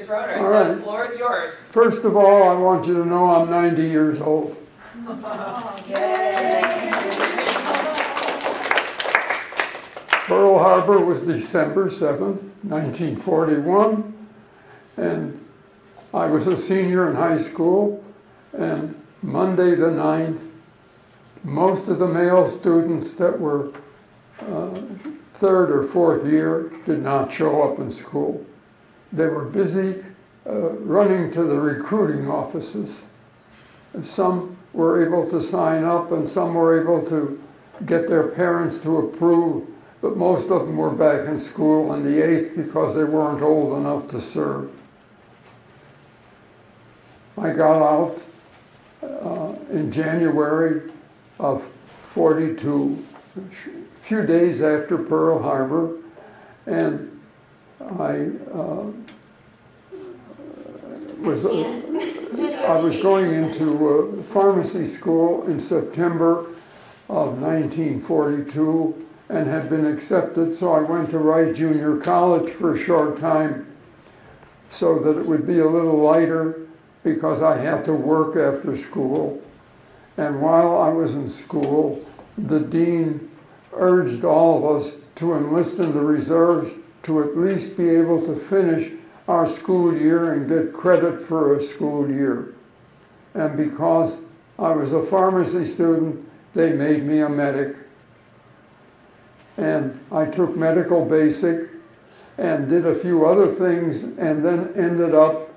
Mr. All right. the floor is yours. First of all, I want you to know I'm 90 years old. Pearl Harbor was December 7th, 1941, and I was a senior in high school, and Monday the 9th, most of the male students that were uh, third or fourth year did not show up in school. They were busy uh, running to the recruiting offices. Some were able to sign up and some were able to get their parents to approve, but most of them were back in school in the 8th because they weren't old enough to serve. I got out uh, in January of 42, a few days after Pearl Harbor, and I uh, was uh, I was going into uh, pharmacy school in September of 1942 and had been accepted, so I went to Wright Junior College for a short time so that it would be a little lighter because I had to work after school. And while I was in school, the dean urged all of us to enlist in the reserves to at least be able to finish our school year and get credit for a school year. And because I was a pharmacy student, they made me a medic. And I took medical basic and did a few other things and then ended up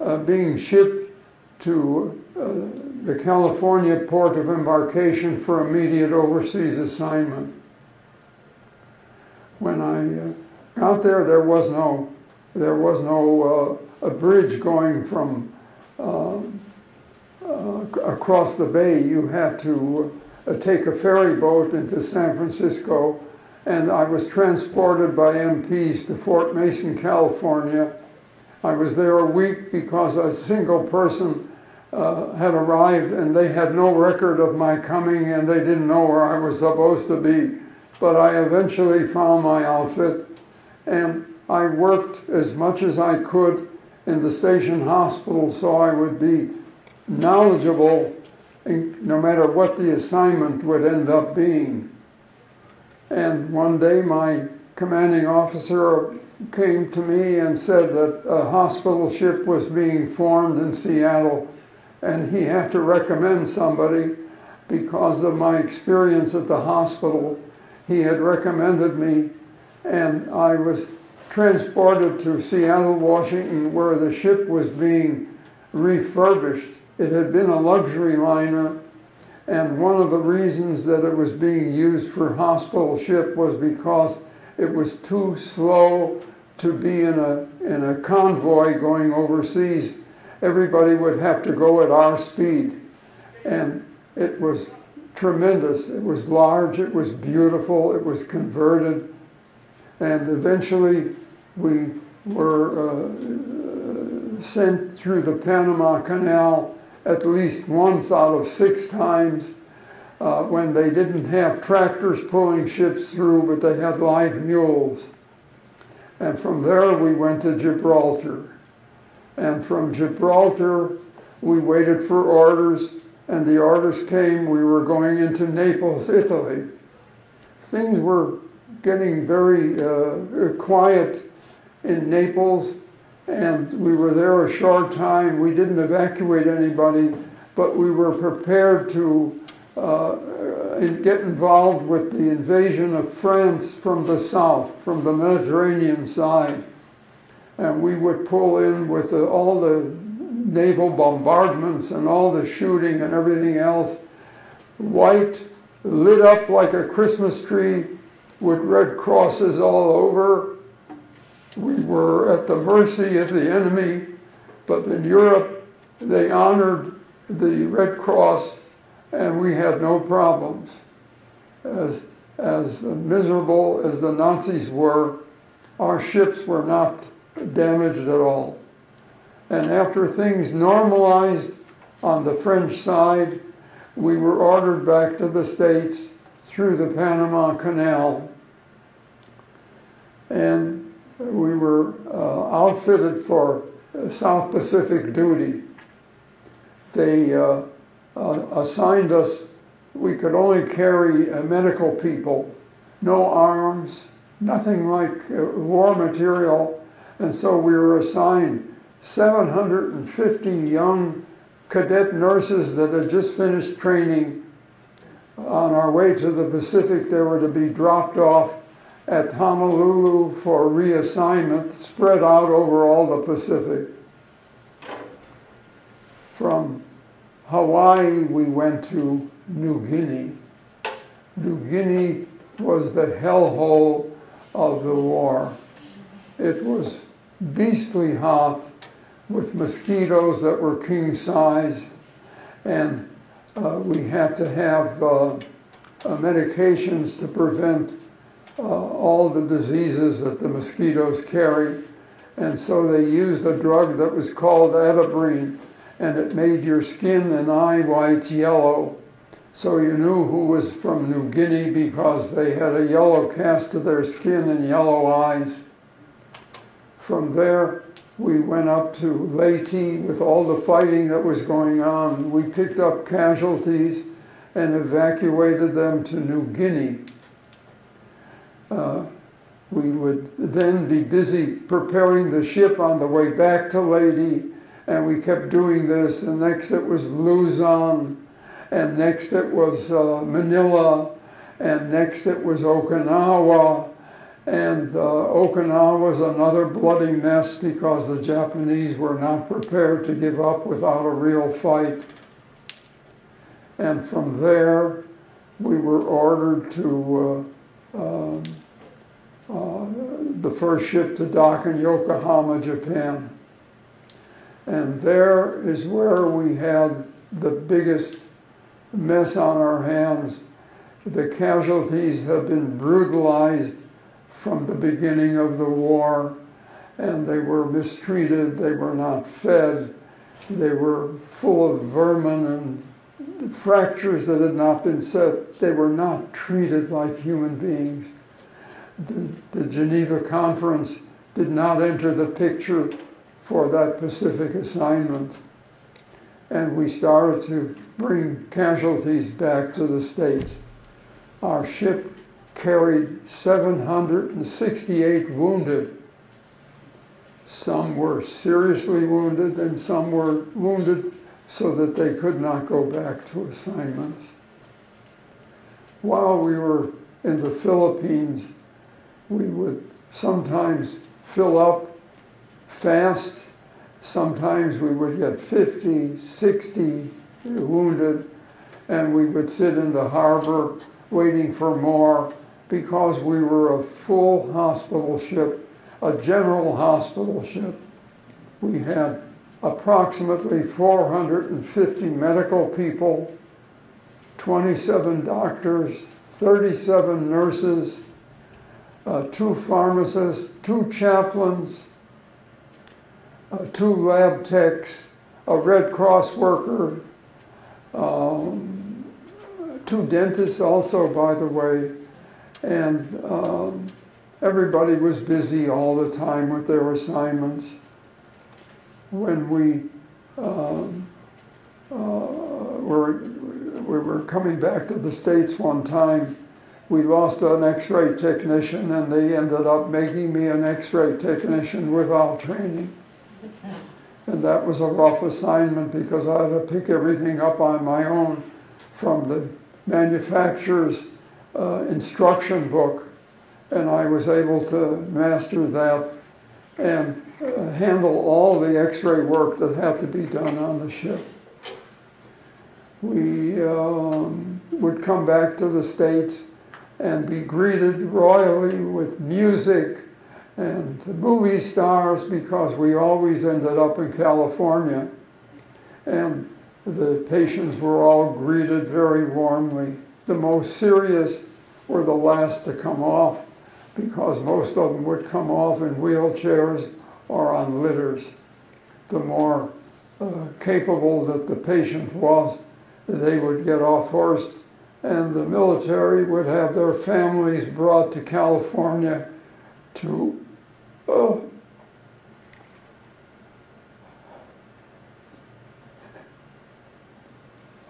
uh, being shipped to uh, the California port of embarkation for immediate overseas assignment. When I uh, got there, there was no, there was no uh, a bridge going from uh, uh, across the bay. You had to take a ferry boat into San Francisco, and I was transported by MPs to Fort Mason, California. I was there a week because a single person uh, had arrived and they had no record of my coming and they didn't know where I was supposed to be. But I eventually found my outfit and I worked as much as I could in the station hospital so I would be knowledgeable no matter what the assignment would end up being. And one day my commanding officer came to me and said that a hospital ship was being formed in Seattle and he had to recommend somebody because of my experience at the hospital. He had recommended me and I was transported to Seattle, Washington, where the ship was being refurbished. It had been a luxury liner, and one of the reasons that it was being used for hospital ship was because it was too slow to be in a, in a convoy going overseas. Everybody would have to go at our speed. And it was tremendous. It was large, it was beautiful, it was converted. And eventually we were uh, sent through the Panama Canal at least once out of six times uh, when they didn't have tractors pulling ships through, but they had live mules. And from there we went to Gibraltar. And from Gibraltar we waited for orders, and the orders came. We were going into Naples, Italy. Things were getting very uh, quiet in Naples, and we were there a short time. We didn't evacuate anybody, but we were prepared to uh, get involved with the invasion of France from the south, from the Mediterranean side. And we would pull in with the, all the naval bombardments and all the shooting and everything else, white, lit up like a Christmas tree with red crosses all over. We were at the mercy of the enemy, but in Europe, they honored the Red Cross and we had no problems. As, as miserable as the Nazis were, our ships were not damaged at all. And after things normalized on the French side, we were ordered back to the States through the Panama Canal. And we were uh, outfitted for South Pacific duty. They uh, uh, assigned us, we could only carry uh, medical people, no arms, nothing like uh, war material, and so we were assigned 750 young cadet nurses that had just finished training. On our way to the Pacific, they were to be dropped off at Honolulu for reassignment, spread out over all the Pacific. From Hawaii, we went to New Guinea. New Guinea was the hellhole of the war. It was beastly hot with mosquitoes that were king size, and uh, we had to have uh, uh, medications to prevent uh, all the diseases that the mosquitoes carry. And so they used a drug that was called atabrine, and it made your skin and eye whites yellow. So you knew who was from New Guinea because they had a yellow cast to their skin and yellow eyes. From there, we went up to Leyte with all the fighting that was going on. We picked up casualties and evacuated them to New Guinea. Uh, we would then be busy preparing the ship on the way back to Leyte, and we kept doing this. And next it was Luzon, and next it was uh, Manila, and next it was Okinawa. And uh, Okinawa was another bloody mess because the Japanese were not prepared to give up without a real fight. And from there, we were ordered to uh, um, the first ship to dock in Yokohama, Japan. And there is where we had the biggest mess on our hands. The casualties have been brutalized from the beginning of the war, and they were mistreated, they were not fed, they were full of vermin and fractures that had not been set. They were not treated like human beings the, the Geneva Conference did not enter the picture for that Pacific assignment. And we started to bring casualties back to the States. Our ship carried 768 wounded. Some were seriously wounded, and some were wounded so that they could not go back to assignments. While we were in the Philippines, we would sometimes fill up fast. Sometimes we would get 50, 60 wounded, and we would sit in the harbor waiting for more because we were a full hospital ship, a general hospital ship. We had approximately 450 medical people, 27 doctors, 37 nurses, uh, two pharmacists, two chaplains, uh, two lab techs, a Red Cross worker, um, two dentists also, by the way, and um, everybody was busy all the time with their assignments. When we um, uh, were, we were coming back to the States one time, we lost an x-ray technician and they ended up making me an x-ray technician without training. And that was a rough assignment because I had to pick everything up on my own from the manufacturer's uh, instruction book. And I was able to master that and uh, handle all the x-ray work that had to be done on the ship. We um, would come back to the States and be greeted royally with music and movie stars because we always ended up in California. And the patients were all greeted very warmly. The most serious were the last to come off because most of them would come off in wheelchairs or on litters. The more uh, capable that the patient was, they would get off first and the military would have their families brought to California to uh,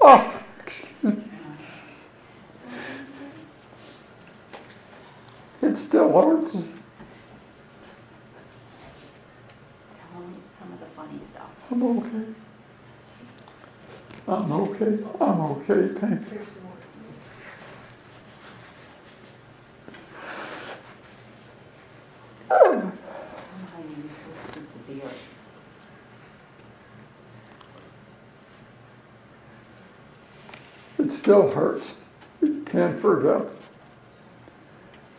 oh, excuse me. It still hurts. I'm okay. I'm okay. I'm okay. Thank you. Still hurts. You can't forget.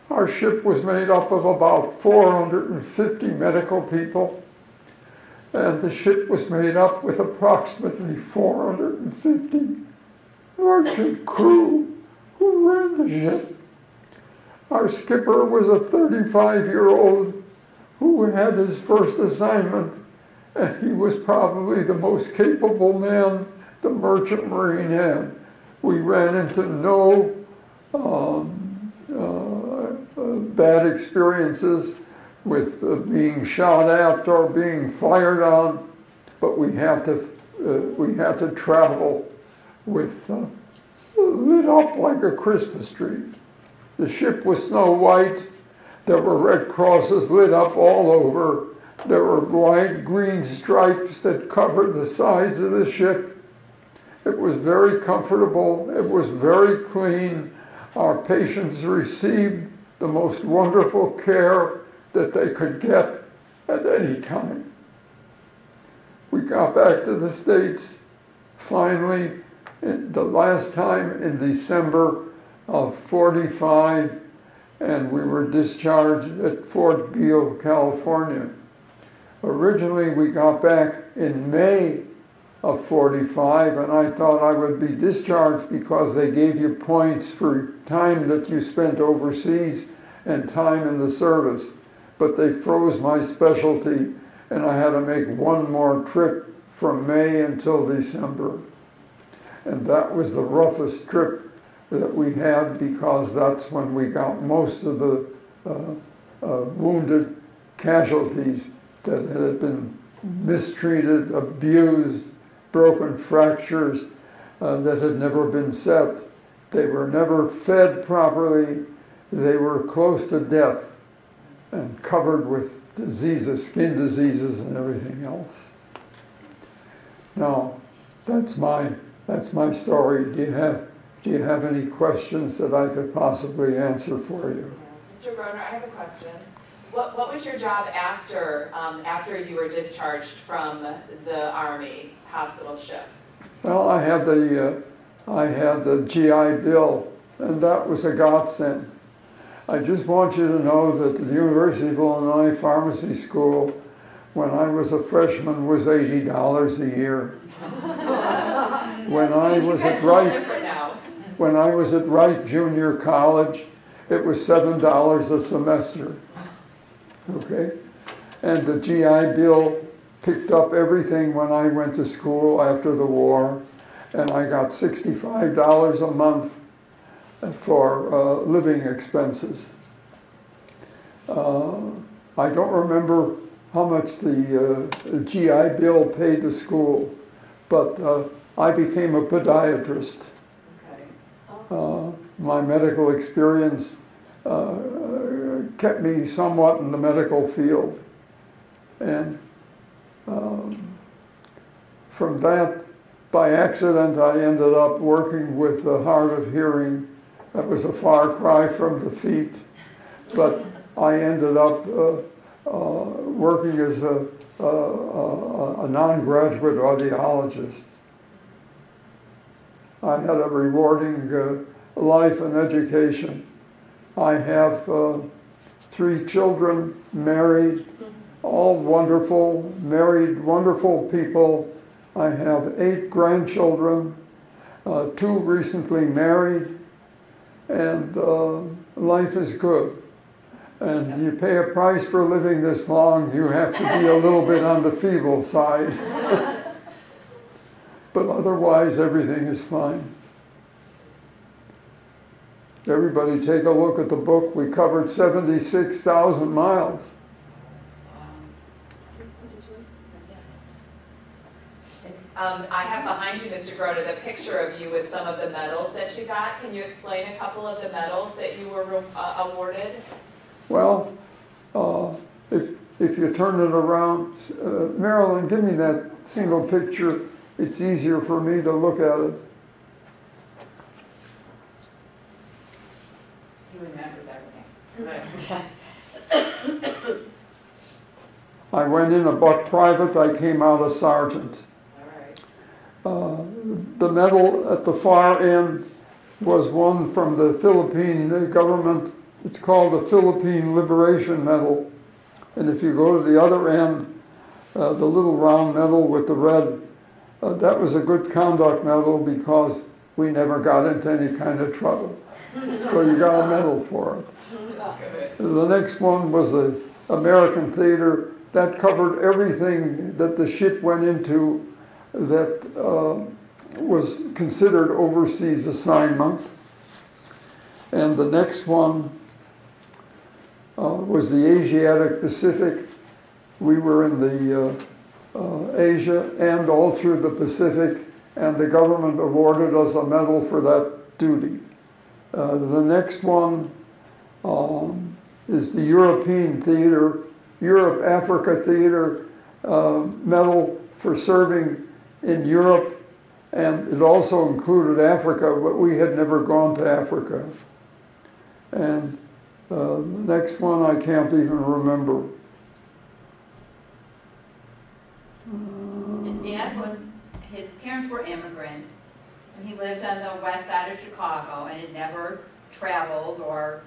Our ship was made up of about 450 medical people, and the ship was made up with approximately 450 merchant crew who ran the ship. Our skipper was a 35 year old who had his first assignment, and he was probably the most capable man the merchant marine had. We ran into no um, uh, uh, bad experiences with uh, being shot at or being fired on, but we had to uh, we had to travel with uh, lit up like a Christmas tree. The ship was snow white. There were red crosses lit up all over. There were white green stripes that covered the sides of the ship. It was very comfortable. It was very clean. Our patients received the most wonderful care that they could get at any time. We got back to the States finally the last time in December of 45, and we were discharged at Fort Beale, California. Originally, we got back in May of 45, and I thought I would be discharged because they gave you points for time that you spent overseas and time in the service. But they froze my specialty, and I had to make one more trip from May until December. And that was the roughest trip that we had because that's when we got most of the uh, uh, wounded casualties that had been mistreated, abused, broken fractures uh, that had never been set. They were never fed properly. They were close to death and covered with diseases, skin diseases, and everything else. Now, that's my that's my story. Do you have do you have any questions that I could possibly answer for you? Mr. Groner, I have a question. What, what was your job after, um, after you were discharged from the Army hospital ship? Well, I had the, uh, I had the GI Bill, and that was a godsend. I just want you to know that the University of Illinois Pharmacy School, when I was a freshman, was $80 a year. when I was at Wright, when I was at Wright Junior College, it was $7 a semester. Okay? And the GI Bill picked up everything when I went to school after the war, and I got $65 a month for uh, living expenses. Uh, I don't remember how much the uh, GI Bill paid the school, but uh, I became a podiatrist uh, my medical experience kept me somewhat in the medical field. And um, from that, by accident, I ended up working with the hard of hearing. That was a far cry from the feet, but I ended up uh, uh, working as a, a, a non-graduate audiologist. I had a rewarding uh, life and education. I have uh, three children, married, all wonderful, married, wonderful people. I have eight grandchildren, uh, two recently married, and uh, life is good. And you pay a price for living this long, you have to be a little bit on the feeble side. but otherwise everything is fine. Everybody take a look at the book. We covered 76,000 miles. Um, I have behind you, Mr. Groner, the picture of you with some of the medals that you got. Can you explain a couple of the medals that you were uh, awarded? Well, uh, if, if you turn it around, uh, Marilyn, give me that single picture. It's easier for me to look at it. He remembers everything. I went in a buck private, I came out a sergeant. Uh, the medal at the far end was one from the Philippine government. It's called the Philippine Liberation Medal. And if you go to the other end, uh, the little round medal with the red, uh, that was a good conduct medal because we never got into any kind of trouble. So you got a medal for it. The next one was the American Theater. That covered everything that the ship went into that uh, was considered overseas assignment. And the next one uh, was the Asiatic Pacific. We were in the uh, uh, Asia and all through the Pacific, and the government awarded us a medal for that duty. Uh, the next one um, is the European Theater, Europe Africa Theater uh, Medal for serving in Europe, and it also included Africa, but we had never gone to Africa. And uh, the next one I can't even remember. And Dad was, his parents were immigrants, and he lived on the west side of Chicago and had never traveled or,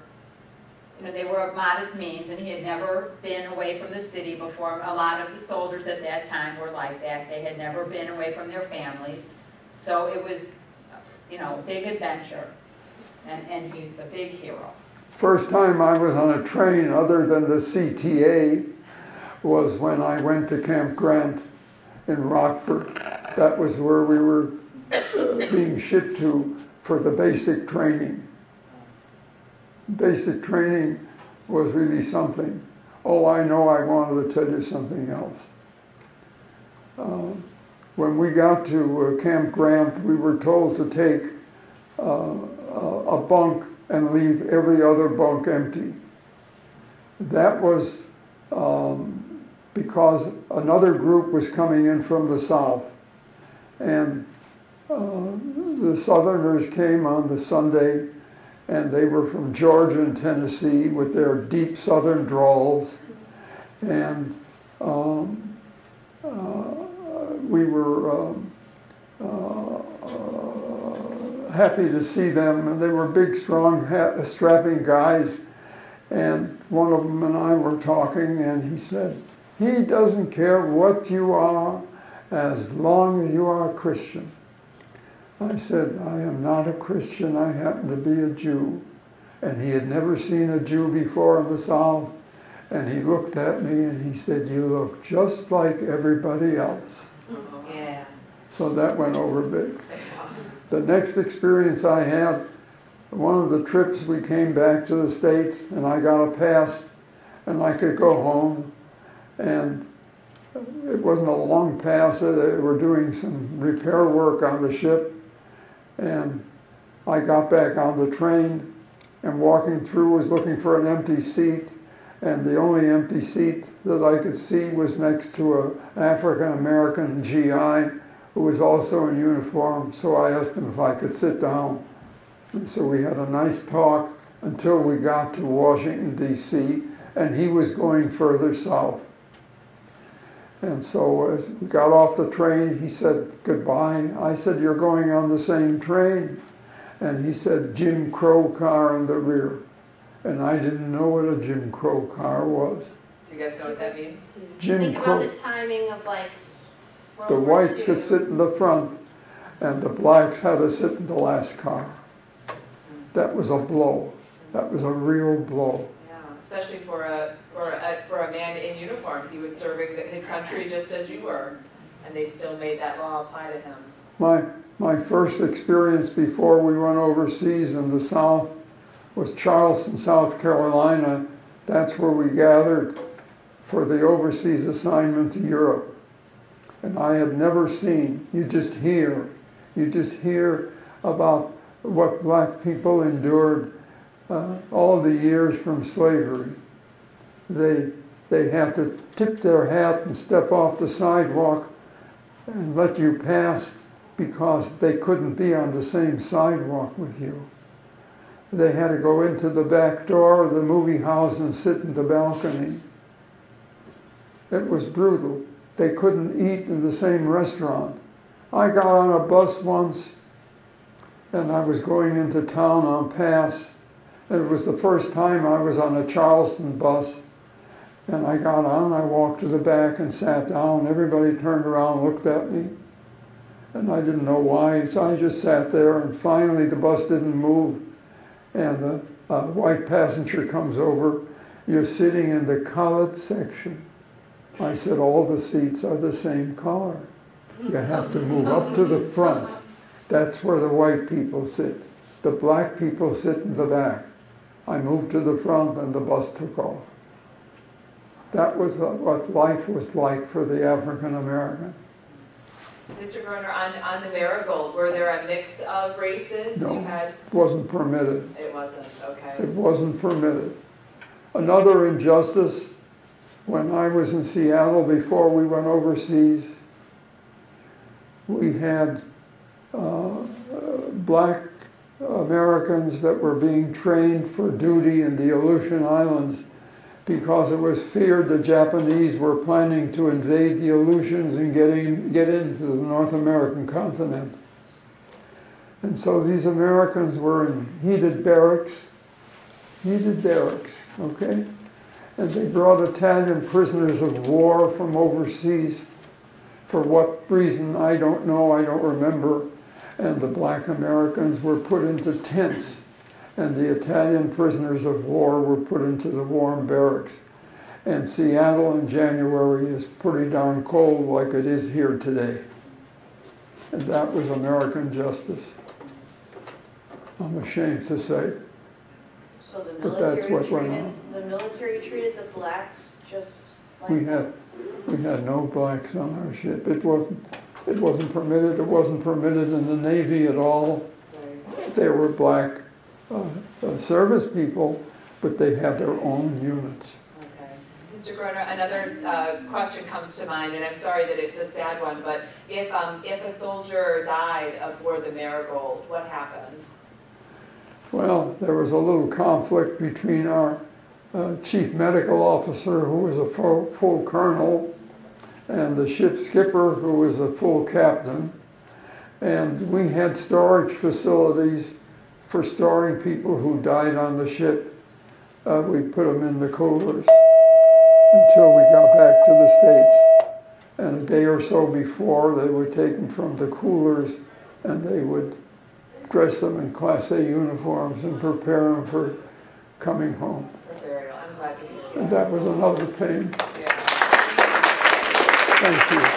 you know, they were of modest means, and he had never been away from the city before. A lot of the soldiers at that time were like that. They had never been away from their families. So it was, you know, a big adventure, and, and he's a big hero. First time I was on a train other than the CTA was when I went to Camp Grant in Rockford. That was where we were uh, being shipped to for the basic training. Basic training was really something. Oh, I know I wanted to tell you something else. Uh, when we got to uh, Camp Grant, we were told to take uh, a bunk and leave every other bunk empty. That was um, because another group was coming in from the south. And uh, the Southerners came on the Sunday, and they were from Georgia and Tennessee with their deep Southern drawls. And um, uh, we were um, uh, uh, happy to see them. And they were big, strong, strapping guys. And one of them and I were talking, and he said, He doesn't care what you are as long as you are a Christian. I said, I am not a Christian, I happen to be a Jew. And he had never seen a Jew before in the South. And he looked at me and he said, You look just like everybody else. Yeah. So that went over big. The next experience I had, one of the trips we came back to the States and I got a pass and I could go home. And it wasn't a long pass, they were doing some repair work on the ship. And I got back on the train and walking through was looking for an empty seat. And the only empty seat that I could see was next to an African American GI who was also in uniform. So I asked him if I could sit down. And so we had a nice talk until we got to Washington, D.C., and he was going further south. And so as we got off the train, he said goodbye. I said, You're going on the same train. And he said, Jim Crow car in the rear. And I didn't know what a Jim Crow car was. Do you guys know what that means? Jim Think Crow. about the timing of like. World The War whites could sit in the front, and the blacks had to sit in the last car. That was a blow. That was a real blow. Especially for a, for a, for a man in uniform. He was serving his country just as you were, and they still made that law apply to him. My, my first experience before we went overseas in the South was Charleston, South Carolina. That's where we gathered for the overseas assignment to Europe. And I had never seen, you just hear, you just hear about what black people endured uh, all the years from slavery. They, they had to tip their hat and step off the sidewalk and let you pass because they couldn't be on the same sidewalk with you. They had to go into the back door of the movie house and sit in the balcony. It was brutal. They couldn't eat in the same restaurant. I got on a bus once and I was going into town on pass. It was the first time I was on a Charleston bus. And I got on, I walked to the back and sat down. Everybody turned around, looked at me. And I didn't know why, so I just sat there. And finally, the bus didn't move. And the uh, white passenger comes over. You're sitting in the colored section. I said, all the seats are the same color. You have to move up to the front. That's where the white people sit. The black people sit in the back. I moved to the front and the bus took off. That was what life was like for the African American. Mr. Groner, on, on the Marigold, were there a mix of races? No. You had, It wasn't permitted. it wasn't, okay. It wasn't permitted. Another injustice, when I was in Seattle before we went overseas, we had uh, black Americans that were being trained for duty in the Aleutian Islands because it was feared the Japanese were planning to invade the Aleutians and getting, get into the North American continent. And so these Americans were in heated barracks, heated barracks, okay? And they brought Italian prisoners of war from overseas. For what reason, I don't know, I don't remember. And the black Americans were put into tents and the Italian prisoners of war were put into the warm barracks. And Seattle in January is pretty darn cold like it is here today. And that was American justice. I'm ashamed to say. So the But that's military what went treated, on. the military treated the blacks just like. We had, we had no blacks on our ship. It wasn't, it wasn't permitted, it wasn't permitted in the Navy at all. They were black uh, uh, service people, but they had their own units. Okay. Mr. Groner, another uh, question comes to mind, and I'm sorry that it's a sad one, but if, um, if a soldier died aboard the Marigold, what happened? Well, there was a little conflict between our uh, chief medical officer, who was a full, full colonel, and the ship skipper, who was a full captain. And we had storage facilities for storing people who died on the ship. Uh, we put them in the coolers until we got back to the States. And a day or so before, they were taken from the coolers and they would dress them in Class A uniforms and prepare them for coming home. For burial, I'm glad to hear And that was another pain. Thank you.